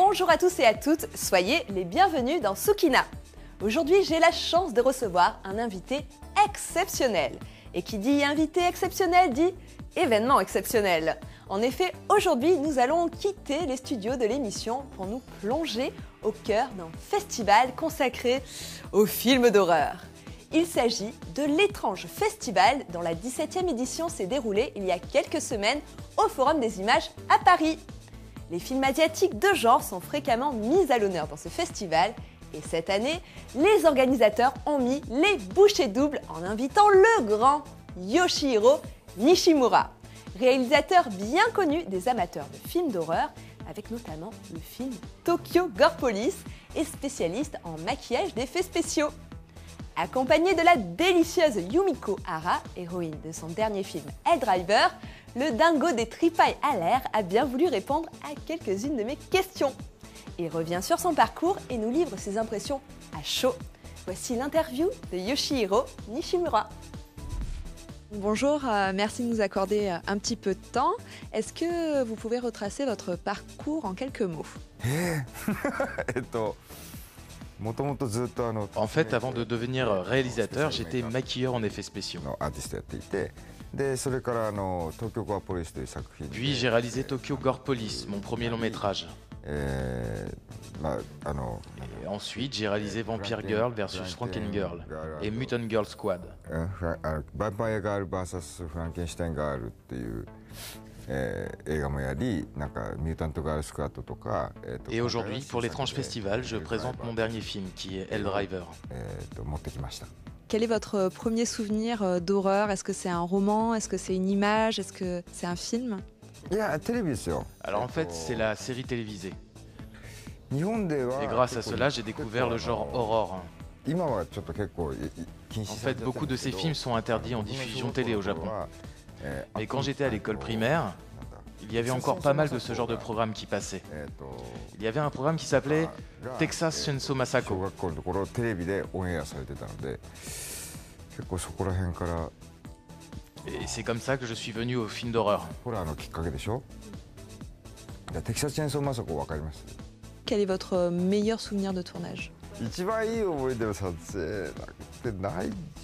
Bonjour à tous et à toutes, soyez les bienvenus dans Sukina. Aujourd'hui, j'ai la chance de recevoir un invité exceptionnel. Et qui dit invité exceptionnel dit événement exceptionnel. En effet, aujourd'hui, nous allons quitter les studios de l'émission pour nous plonger au cœur d'un festival consacré aux films d'horreur. Il s'agit de l'étrange festival dont la 17e édition s'est déroulée il y a quelques semaines au Forum des images à Paris. Les films asiatiques de genre sont fréquemment mis à l'honneur dans ce festival et cette année, les organisateurs ont mis les bouchées doubles en invitant le grand Yoshihiro Nishimura, réalisateur bien connu des amateurs de films d'horreur, avec notamment le film Tokyo Gore Police et spécialiste en maquillage d'effets spéciaux. Accompagné de la délicieuse Yumiko Hara, héroïne de son dernier film Driver, le dingo des tripailles à l'air a bien voulu répondre à quelques-unes de mes questions. Il revient sur son parcours et nous livre ses impressions à chaud. Voici l'interview de Yoshihiro Nishimura. Bonjour, euh, merci de nous accorder euh, un petit peu de temps. Est-ce que vous pouvez retracer votre parcours en quelques mots? En fait, avant de devenir réalisateur, j'étais maquilleur en effets spéciaux. Puis j'ai réalisé Tokyo Gore Police, mon premier long métrage. Et ensuite, j'ai réalisé Vampire Girl versus Franken Girl et Mutant Girl Squad. Et aujourd'hui, pour l'étrange festival, je présente mon dernier film qui est Driver. Quel est votre premier souvenir d'horreur? Est-ce que c'est un roman? Est-ce que c'est une image? Est-ce que c'est un film? Alors en fait, c'est la série télévisée. Et grâce à cela, j'ai découvert le genre horror. En fait, beaucoup de ces films sont interdits en diffusion télé au Japon. Mais quand j'étais à l'école primaire, il y avait encore pas mal de ce genre de programmes qui passaient. Il y avait un programme qui s'appelait Texas Chainsaw Massacre. Et c'est comme ça que je suis venu au film d'horreur. Quel est votre meilleur souvenir de tournage?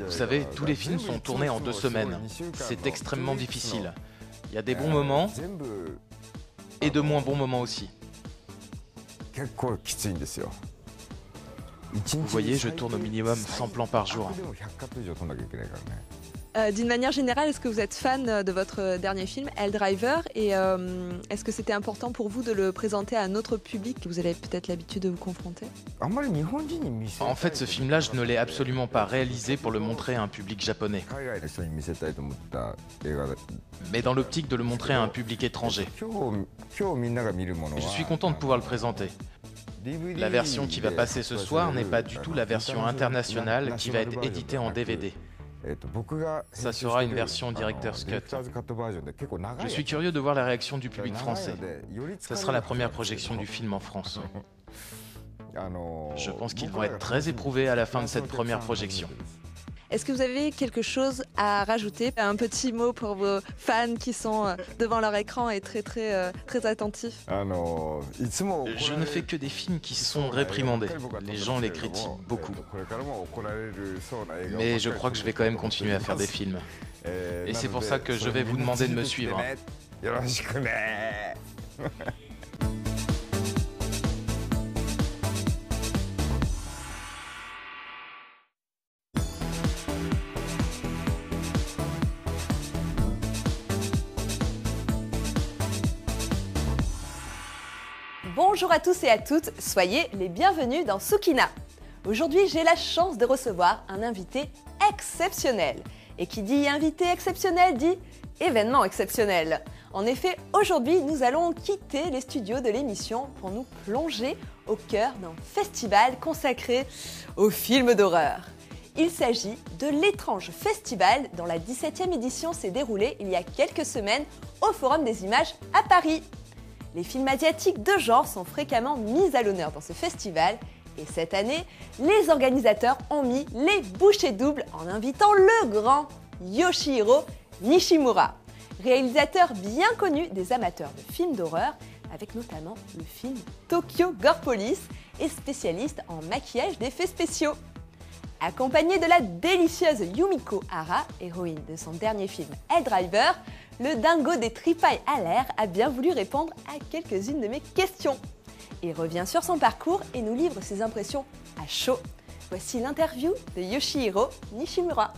Vous savez, tous les films sont tournés en deux semaines. C'est extrêmement difficile. Il y a des bons moments et de moins bons moments aussi. Vous voyez, je tourne au minimum 100 plans par jour. Euh, d'une manière générale, est-ce que vous êtes fan de votre dernier film, El Driver Et euh, est-ce que c'était important pour vous de le présenter à un autre public que vous avez peut-être l'habitude de vous confronter? En fait, ce film-là, je ne l'ai absolument pas réalisé pour le montrer à un public japonais. Mais dans l'optique de le montrer à un public étranger. Je suis content de pouvoir le présenter. La version qui va passer ce soir n'est pas du tout la version internationale qui va être éditée en DVD. Ça sera une version Director's Cut. Je suis curieux de voir la réaction du public français. Ce sera la première projection du film en France. Je pense qu'ils vont être très éprouvés à la fin de cette première projection. Est-ce que vous avez quelque chose à rajouter Un petit mot pour vos fans qui sont euh, devant leur écran et très très euh, très attentifs? Je ne fais que des films qui sont réprimandés. Les gens les critiquent beaucoup. Mais je crois que je vais quand même continuer à faire des films. Et c'est pour ça que je vais vous demander de me suivre. Bonjour à tous et à toutes, soyez les bienvenus dans Sukina. Aujourd'hui, j'ai la chance de recevoir un invité exceptionnel. Et qui dit invité exceptionnel dit événement exceptionnel. En effet, aujourd'hui, nous allons quitter les studios de l'émission pour nous plonger au cœur d'un festival consacré aux films d'horreur. Il s'agit de l'étrange festival dont la 17e édition s'est déroulée il y a quelques semaines au Forum des images à Paris. Les films asiatiques de genre sont fréquemment mis à l'honneur dans ce festival et cette année, les organisateurs ont mis les bouchées doubles en invitant le grand Yoshihiro Nishimura, réalisateur bien connu des amateurs de films d'horreur, avec notamment le film Tokyo Gore Police et spécialiste en maquillage d'effets spéciaux. Accompagné de la délicieuse Yumiko Hara, héroïne de son dernier film Driver, le dingo des tripailles à l'air a bien voulu répondre à quelques-unes de mes questions. Il revient sur son parcours et nous livre ses impressions à chaud. Voici l'interview de Yoshihiro Nishimura.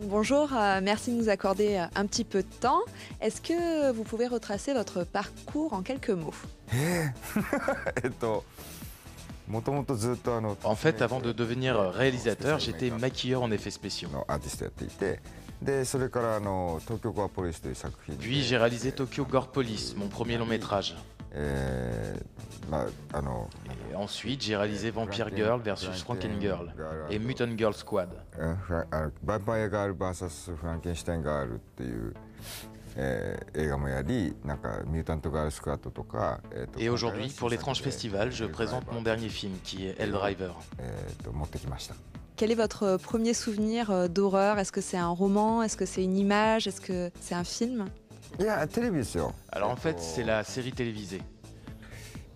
Bonjour, euh, merci de nous accorder euh, un petit peu de temps. Est-ce que vous pouvez retracer votre parcours en quelques mots? En fait, avant de devenir réalisateur, j'étais maquilleur en effets spéciaux. Puis j'ai réalisé Tokyo Gore Police, mon premier long métrage? Et ensuite, j'ai réalisé Vampire Girl versus Franken Girl et Mutant Girl Squad. Et aujourd'hui, pour l'étrange festival, je présente mon dernier film qui est Driver. Quel est votre premier souvenir euh, d'horreur? Est-ce que c'est un roman? Est-ce que c'est une image? Est-ce que c'est un film? Alors en fait, c'est la série télévisée.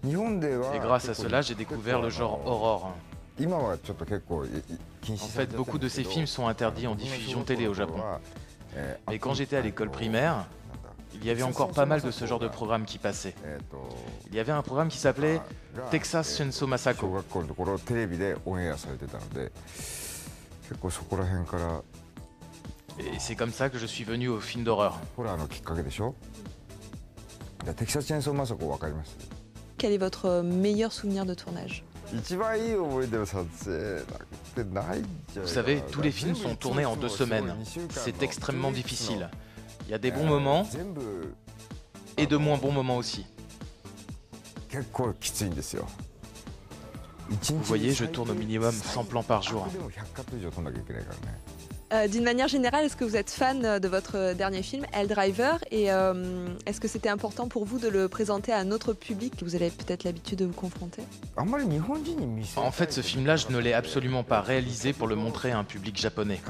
Et grâce à cela, j'ai découvert le genre horror. En fait, beaucoup de ces films sont interdits en diffusion télé au Japon. Mais quand j'étais à l'école primaire, il y avait encore pas mal de ce genre de programmes qui passaient. Il y avait un programme qui s'appelait Texas Chainsaw Massacre. Et c'est comme ça que je suis venu au film d'horreur. Quel est votre meilleur souvenir de tournage? Vous savez, tous les films sont tournés en deux semaines. C'est extrêmement difficile. Il y a des bons moments et de moins bons moments aussi. Vous voyez, je tourne au minimum 100 plans par jour. Euh, d'une manière générale, est-ce que vous êtes fan euh, de votre dernier film, Elle Driver Et euh, est-ce que c'était important pour vous de le présenter à un autre public que vous avez peut-être l'habitude de vous confronter? En fait, ce film-là, je ne l'ai absolument pas réalisé pour le montrer à un public japonais.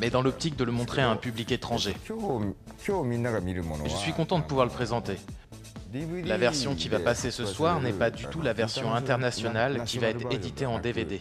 Mais dans l'optique de le montrer à un public étranger. je suis content de pouvoir le présenter. La version qui va passer ce soir n'est pas du tout la version internationale qui va être éditée en DVD.